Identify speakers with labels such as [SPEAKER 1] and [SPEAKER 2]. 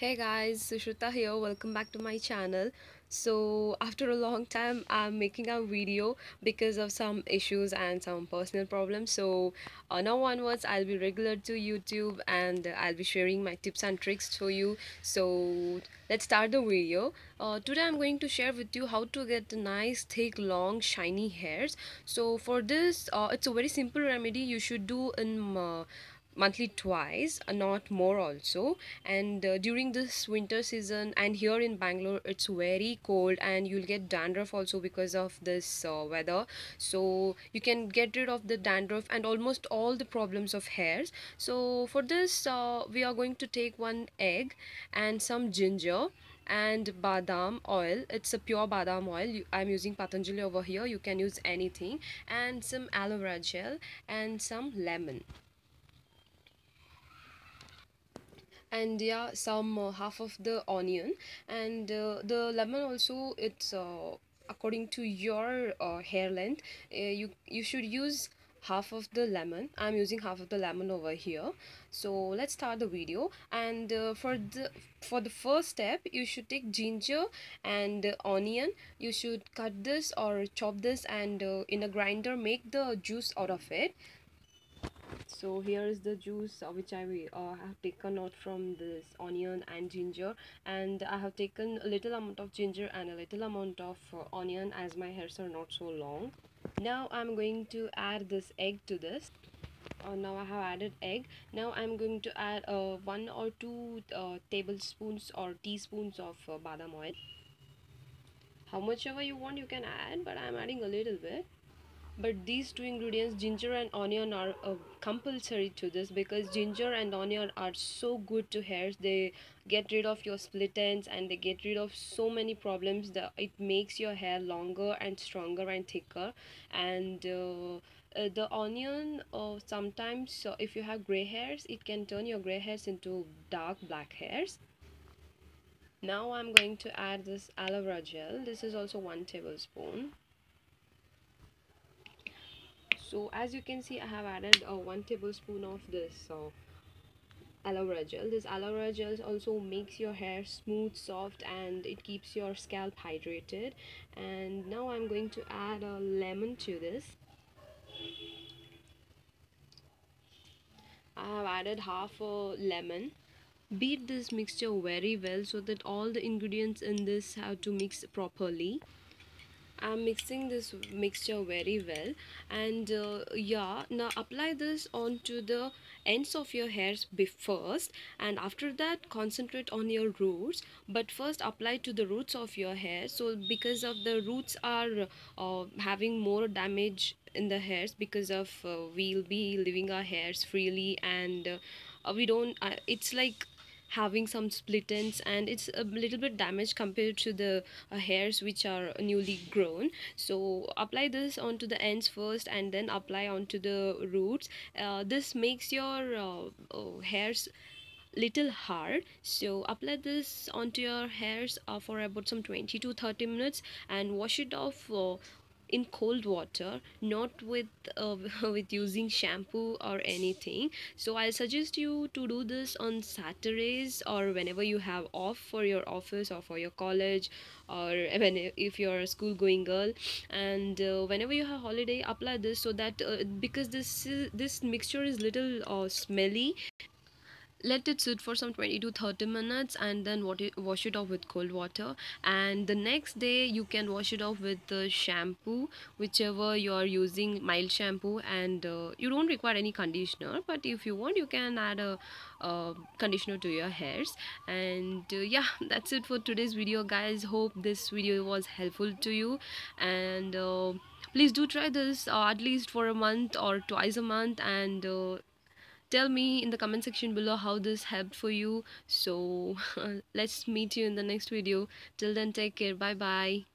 [SPEAKER 1] Hey guys, Sushrutha here. Welcome back to my channel. So, after a long time, I'm making a video because of some issues and some personal problems. So, uh, now onwards, I'll be regular to YouTube and I'll be sharing my tips and tricks to you. So, let's start the video. Uh, today, I'm going to share with you how to get nice, thick, long, shiny hairs. So, for this, uh, it's a very simple remedy you should do in uh, monthly twice uh, not more also. And uh, during this winter season and here in bangalore it's very cold and you'll get dandruff also because of this uh, weather. So you can get rid of the dandruff and almost all the problems of hairs. So for this uh, we are going to take one egg and some ginger and badam oil. It's a pure badam oil. I'm using patanjali over here. You can use anything. And some aloe vera gel and some lemon and yeah some uh, half of the onion. And uh, the lemon also it's uh, according to your uh, hair length uh, you you should use half of the lemon. I'm using half of the lemon over here. So let's start the video. And uh, for the for the first step you should take ginger and onion. You should cut this or chop this and in a grinder make the juice out of it so here is the juice uh, which I uh, have taken out from this onion and ginger. And I have taken a little amount of ginger and a little amount of uh, onion as my hairs are not so long. Now I'm going to add this egg to this. Uh, now I have added egg. Now I'm going to add uh, one or two uh, tablespoons or teaspoons of uh, badam oil. How much ever you want you can add but I'm adding a little bit but these two ingredients ginger and onion are uh, compulsory to this because ginger and onion are so good to hairs. They get rid of your split ends and they get rid of so many problems that it makes your hair longer and stronger and thicker. And uh, uh, the onion uh, sometimes uh, if you have gray hairs it can turn your gray hairs into dark black hairs. Now i'm going to add this aloe vera gel. This is also one tablespoon so as you can see i have added uh, one tablespoon of this uh, aloe vera gel. This aloe vera gel also makes your hair smooth soft and it keeps your scalp hydrated. And now i'm going to add a lemon to this. I have added half a lemon. Beat this mixture very well so that all the ingredients in this have to mix properly I'm mixing this mixture very well. And uh, yeah now apply this onto the ends of your hairs first. And after that concentrate on your roots. But first apply to the roots of your hair. So because of the roots are uh, having more damage in the hairs because of uh, we'll be leaving our hairs freely. And uh, we don't uh, it's like having some split ends and it's a little bit damaged compared to the uh, hairs which are newly grown. So apply this onto the ends first and then apply onto the roots. Uh, this makes your uh, uh hairs little hard. So apply this onto your hairs uh, for about some 20 to 30 minutes and wash it off uh, in cold water not with uh, with using shampoo or anything. So i suggest you to do this on saturdays or whenever you have off for your office or for your college or when if you're a school going girl. And uh, whenever you have holiday apply this so that uh, because this this mixture is little uh, smelly let it sit for some 20 to 30 minutes and then wash it off with cold water. And the next day you can wash it off with the shampoo whichever you are using mild shampoo. And uh, you don't require any conditioner but if you want you can add a, a conditioner to your hairs. And uh, yeah that's it for today's video guys. Hope this video was helpful to you. And uh, please do try this uh, at least for a month or twice a month. And uh, tell me in the comment section below how this helped for you. So let's meet you in the next video. Till then take care. Bye bye